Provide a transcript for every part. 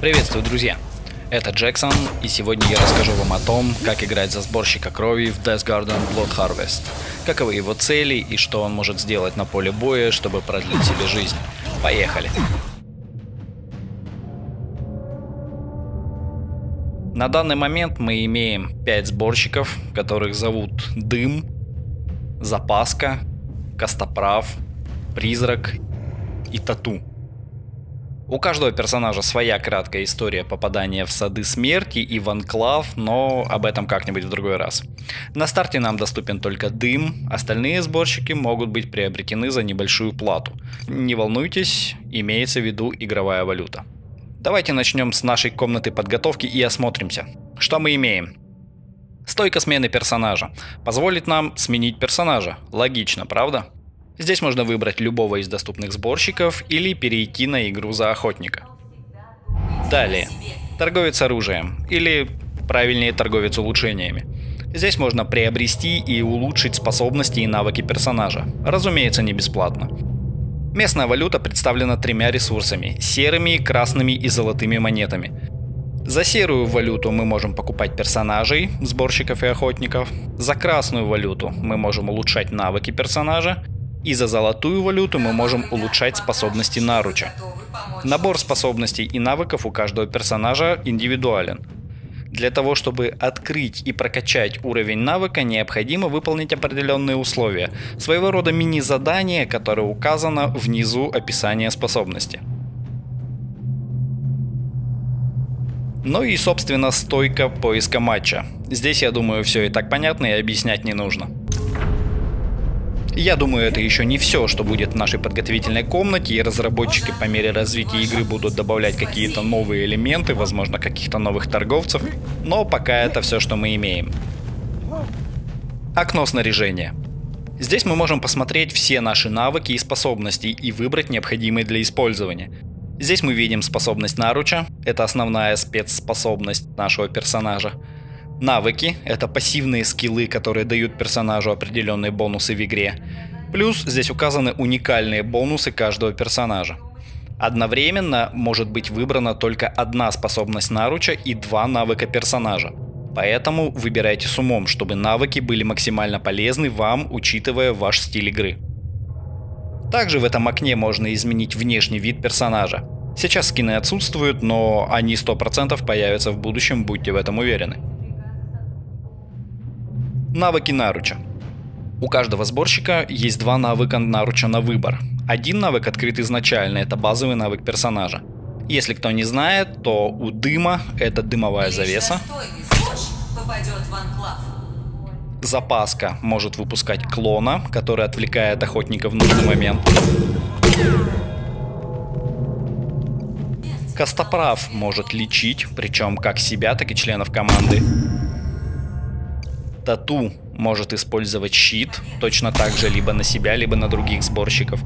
Приветствую, друзья! Это Джексон, и сегодня я расскажу вам о том, как играть за сборщика крови в Death Garden Blood Harvest, каковы его цели и что он может сделать на поле боя, чтобы продлить себе жизнь. Поехали! На данный момент мы имеем 5 сборщиков, которых зовут Дым, Запаска, Костоправ, Призрак и Тату. У каждого персонажа своя краткая история попадания в сады смерти и в анклав, но об этом как-нибудь в другой раз. На старте нам доступен только дым, остальные сборщики могут быть приобретены за небольшую плату. Не волнуйтесь, имеется в виду игровая валюта. Давайте начнем с нашей комнаты подготовки и осмотримся. Что мы имеем? Стойка смены персонажа. Позволит нам сменить персонажа. Логично, правда? Здесь можно выбрать любого из доступных сборщиков или перейти на игру за охотника. Далее. Торговец оружием, или правильнее торговец улучшениями. Здесь можно приобрести и улучшить способности и навыки персонажа. Разумеется, не бесплатно. Местная валюта представлена тремя ресурсами – серыми, красными и золотыми монетами. За серую валюту мы можем покупать персонажей, сборщиков и охотников. За красную валюту мы можем улучшать навыки персонажа. И за золотую валюту мы можем улучшать способности наруча. Набор способностей и навыков у каждого персонажа индивидуален. Для того, чтобы открыть и прокачать уровень навыка, необходимо выполнить определенные условия. Своего рода мини-задание, которое указано внизу описания способности. Ну и, собственно, стойка поиска матча. Здесь, я думаю, все и так понятно и объяснять не нужно. Я думаю, это еще не все, что будет в нашей подготовительной комнате, и разработчики по мере развития игры будут добавлять какие-то новые элементы, возможно, каких-то новых торговцев, но пока это все, что мы имеем. Окно снаряжения. Здесь мы можем посмотреть все наши навыки и способности и выбрать необходимые для использования. Здесь мы видим способность наруча, это основная спецспособность нашего персонажа. Навыки – это пассивные скиллы, которые дают персонажу определенные бонусы в игре. Плюс здесь указаны уникальные бонусы каждого персонажа. Одновременно может быть выбрана только одна способность наруча и два навыка персонажа. Поэтому выбирайте с умом, чтобы навыки были максимально полезны вам, учитывая ваш стиль игры. Также в этом окне можно изменить внешний вид персонажа. Сейчас скины отсутствуют, но они 100% появятся в будущем, будьте в этом уверены. Навыки наруча. У каждого сборщика есть два навыка наруча на выбор. Один навык открыт изначально, это базовый навык персонажа. Если кто не знает, то у дыма это дымовая завеса. Запаска может выпускать клона, который отвлекает охотника в нужный момент. Костоправ может лечить, причем как себя, так и членов команды. Тату может использовать щит, точно так же либо на себя, либо на других сборщиков.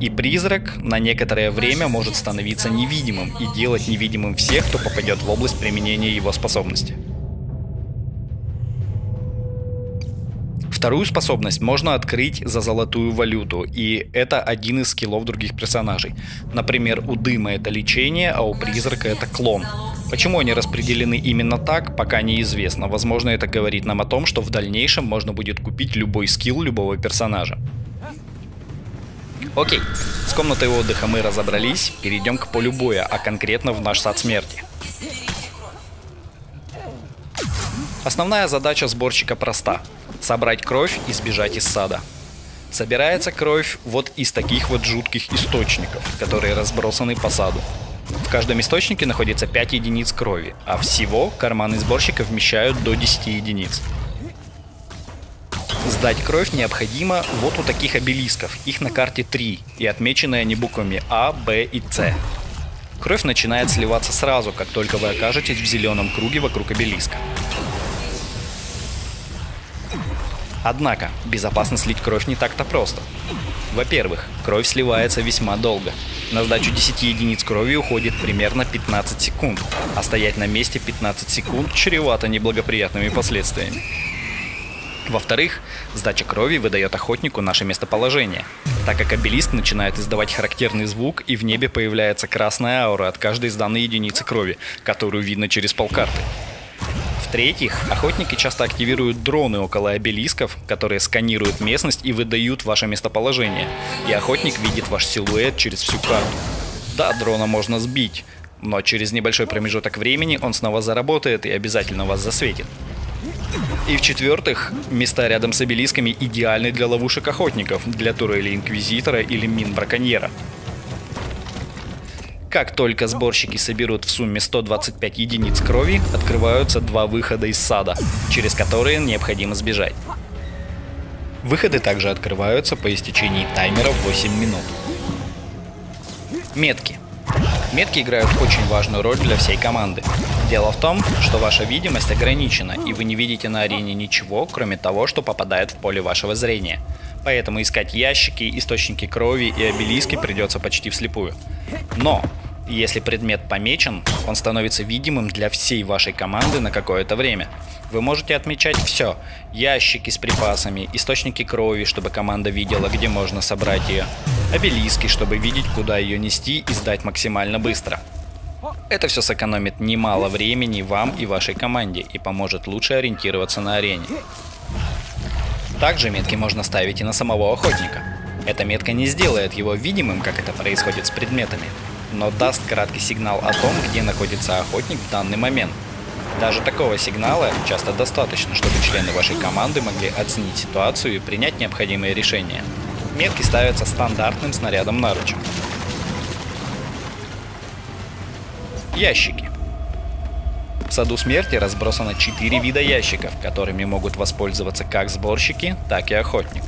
И призрак на некоторое время может становиться невидимым и делать невидимым всех, кто попадет в область применения его способности. Вторую способность можно открыть за золотую валюту, и это один из скиллов других персонажей. Например, у дыма это лечение, а у призрака это клон. Почему они распределены именно так, пока неизвестно. Возможно, это говорит нам о том, что в дальнейшем можно будет купить любой скилл любого персонажа. Окей, с комнатой отдыха мы разобрались, перейдем к полю боя, а конкретно в наш сад смерти. Основная задача сборщика проста – собрать кровь и сбежать из сада. Собирается кровь вот из таких вот жутких источников, которые разбросаны по саду. В каждом источнике находится 5 единиц крови, а всего карманы сборщика вмещают до 10 единиц. Сдать кровь необходимо вот у таких обелисков, их на карте 3, и отмечены они буквами А, Б и С. Кровь начинает сливаться сразу, как только вы окажетесь в зеленом круге вокруг обелиска. Однако, безопасно слить кровь не так-то просто. Во-первых, кровь сливается весьма долго. На сдачу 10 единиц крови уходит примерно 15 секунд, а стоять на месте 15 секунд чревато неблагоприятными последствиями. Во-вторых, сдача крови выдает охотнику наше местоположение, так как обелиск начинает издавать характерный звук и в небе появляется красная аура от каждой изданной единицы крови, которую видно через полкарты. В-третьих, охотники часто активируют дроны около обелисков, которые сканируют местность и выдают ваше местоположение, и охотник видит ваш силуэт через всю карту. Да, дрона можно сбить, но через небольшой промежуток времени он снова заработает и обязательно вас засветит. И в-четвертых, места рядом с обелисками идеальны для ловушек охотников, для турели Инквизитора или мин Браконьера. Как только сборщики соберут в сумме 125 единиц крови, открываются два выхода из сада, через которые необходимо сбежать. Выходы также открываются по истечении таймера в 8 минут. Метки. Метки играют очень важную роль для всей команды. Дело в том, что ваша видимость ограничена, и вы не видите на арене ничего, кроме того, что попадает в поле вашего зрения. Поэтому искать ящики, источники крови и обелиски придется почти вслепую. Но если предмет помечен, он становится видимым для всей вашей команды на какое-то время. Вы можете отмечать все. Ящики с припасами, источники крови, чтобы команда видела, где можно собрать ее. Обелиски, чтобы видеть, куда ее нести и сдать максимально быстро. Это все сэкономит немало времени вам и вашей команде и поможет лучше ориентироваться на арене. Также метки можно ставить и на самого охотника. Эта метка не сделает его видимым, как это происходит с предметами, но даст краткий сигнал о том, где находится охотник в данный момент. Даже такого сигнала часто достаточно, чтобы члены вашей команды могли оценить ситуацию и принять необходимые решения. Метки ставятся стандартным снарядом наруча. Ящики. В саду смерти разбросано 4 вида ящиков, которыми могут воспользоваться как сборщики, так и охотник.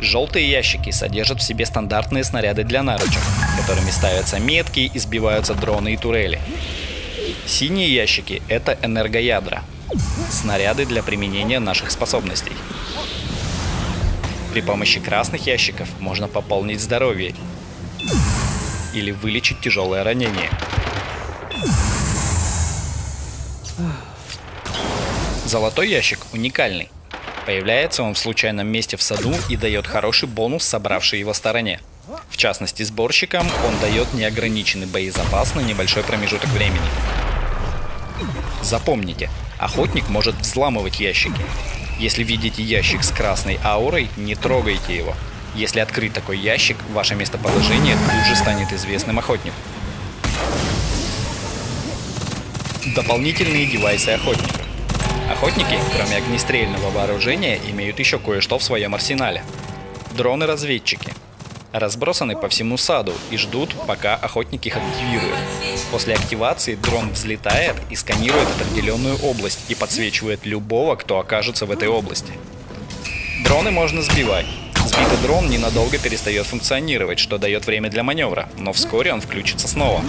Желтые ящики содержат в себе стандартные снаряды для наручев, которыми ставятся метки и сбиваются дроны и турели. Синие ящики — это энергоядра, снаряды для применения наших способностей. При помощи красных ящиков можно пополнить здоровье или вылечить тяжелое ранение. Золотой ящик уникальный. Появляется он в случайном месте в саду и дает хороший бонус собравшей его стороне. В частности, сборщикам он дает неограниченный боезапас на небольшой промежуток времени. Запомните, охотник может взламывать ящики. Если видите ящик с красной аурой, не трогайте его. Если открыть такой ящик, ваше местоположение тут же станет известным охотнику. Дополнительные девайсы охотника. Охотники, кроме огнестрельного вооружения, имеют еще кое-что в своем арсенале. Дроны-разведчики. Разбросаны по всему саду и ждут, пока охотник их активирует. После активации дрон взлетает и сканирует определенную область и подсвечивает любого, кто окажется в этой области. Дроны можно сбивать. Сбитый дрон ненадолго перестает функционировать, что дает время для маневра, но вскоре он включится снова.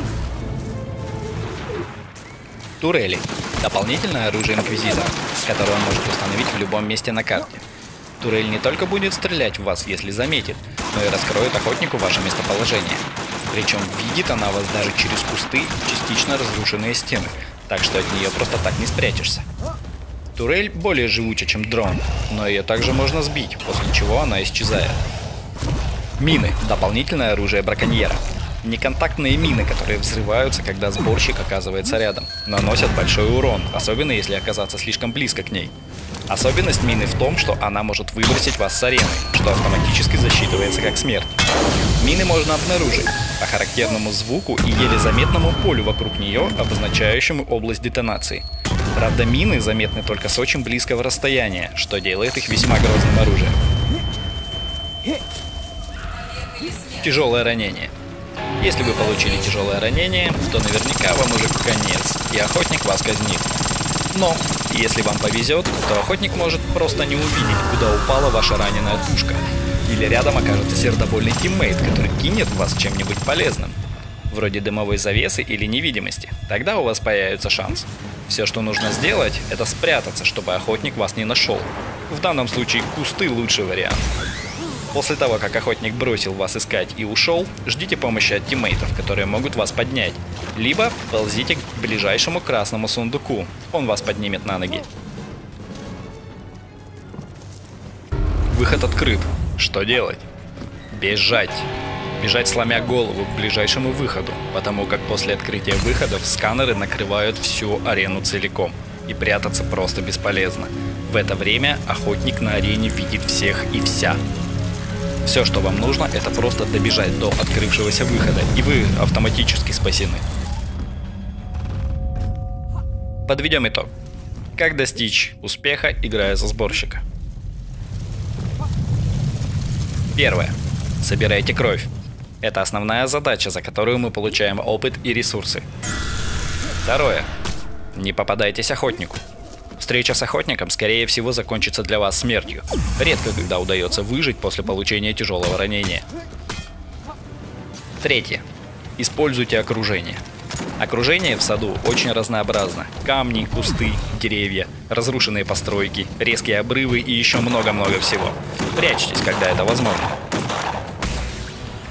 Турели. Дополнительное оружие Инквизитора, которое он может установить в любом месте на карте. Турель не только будет стрелять в вас, если заметит, но и раскроет охотнику ваше местоположение. Причем видит она вас даже через кусты и частично разрушенные стены, так что от нее просто так не спрячешься. Турель более живуча, чем дрон, но ее также можно сбить, после чего она исчезает. Мины – дополнительное оружие браконьера. Неконтактные мины, которые взрываются, когда сборщик оказывается рядом, наносят большой урон, особенно если оказаться слишком близко к ней. Особенность мины в том, что она может выбросить вас с арены, что автоматически засчитывается как смерть. Мины можно обнаружить по характерному звуку и еле заметному полю вокруг нее, обозначающему область детонации. Правда, мины заметны только с очень близкого расстояния, что делает их весьма грозным оружием. Тяжелое ранение. Если вы получили тяжелое ранение, то наверняка вам уже конец, и охотник вас казнит. Но, если вам повезет, то охотник может просто не увидеть, куда упала ваша раненая тушка. Или рядом окажется сердобольный тиммейт, который кинет вас чем-нибудь полезным. Вроде дымовой завесы или невидимости. Тогда у вас появится шанс. Все, что нужно сделать, это спрятаться, чтобы охотник вас не нашел. В данном случае кусты лучший вариант. После того, как охотник бросил вас искать и ушел, ждите помощи от тиммейтов, которые могут вас поднять. Либо ползите к ближайшему красному сундуку, он вас поднимет на ноги. Выход открыт. Что делать? Бежать. Бежать сломя голову к ближайшему выходу, потому как после открытия выходов сканеры накрывают всю арену целиком, и прятаться просто бесполезно. В это время охотник на арене видит всех и вся. Все, что вам нужно, это просто добежать до открывшегося выхода, и вы автоматически спасены. Подведем итог. Как достичь успеха, играя за сборщика? Первое. Собирайте кровь. Это основная задача, за которую мы получаем опыт и ресурсы. Второе. Не попадайтесь охотнику. Встреча с охотником, скорее всего, закончится для вас смертью. Редко когда удается выжить после получения тяжелого ранения. Третье. Используйте окружение. Окружение в саду очень разнообразно. Камни, кусты, деревья, разрушенные постройки, резкие обрывы и еще много-много всего. Прячьтесь, когда это возможно.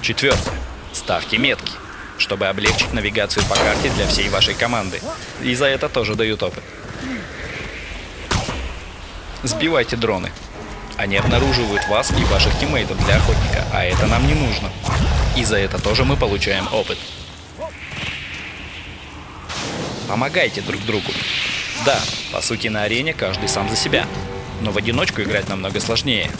Четвертое. Ставьте метки, чтобы облегчить навигацию по карте для всей вашей команды. И за это тоже дают опыт. Сбивайте дроны. Они обнаруживают вас и ваших тиммейтов для охотника, а это нам не нужно. И за это тоже мы получаем опыт. Помогайте друг другу. Да, по сути на арене каждый сам за себя, но в одиночку играть намного сложнее.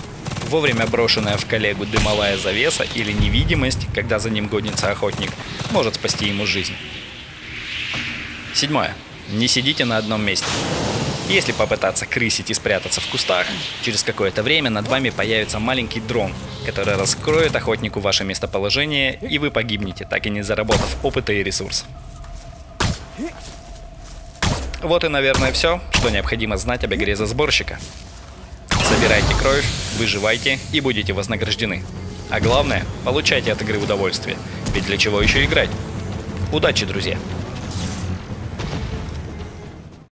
Вовремя брошенная в коллегу дымовая завеса или невидимость, когда за ним гонится охотник, может спасти ему жизнь. Седьмое. Не сидите на одном месте. Если попытаться крысить и спрятаться в кустах, через какое-то время над вами появится маленький дрон, который раскроет охотнику ваше местоположение, и вы погибнете, так и не заработав опыта и ресурсов. Вот и, наверное, все, что необходимо знать об игре за сборщика. Собирайте кровь, выживайте и будете вознаграждены. А главное, получайте от игры удовольствие. Ведь для чего еще играть? Удачи, друзья!